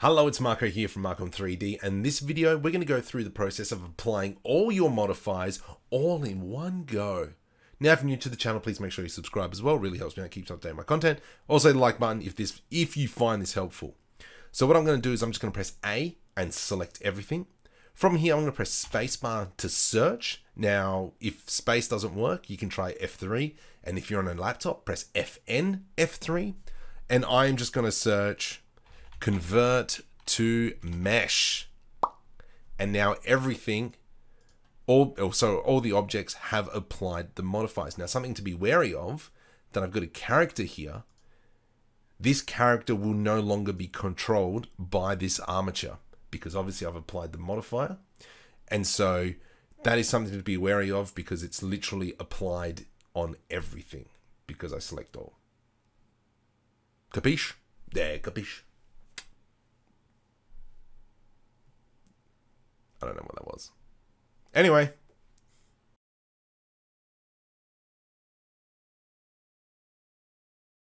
Hello, it's Marco here from Markom3D, and this video we're going to go through the process of applying all your modifiers all in one go. Now, if you're new to the channel, please make sure you subscribe as well. It really helps me out, keeps updating my content. Also, the like button if this if you find this helpful. So what I'm going to do is I'm just going to press A and select everything. From here, I'm going to press spacebar to search. Now, if space doesn't work, you can try F3, and if you're on a laptop, press FN F3, and I'm just going to search convert to mesh. And now everything, all so all the objects have applied the modifiers. Now something to be wary of, that I've got a character here. This character will no longer be controlled by this armature because obviously I've applied the modifier. And so that is something to be wary of because it's literally applied on everything because I select all. Capiche? There, capiche. I don't know what that was. Anyway,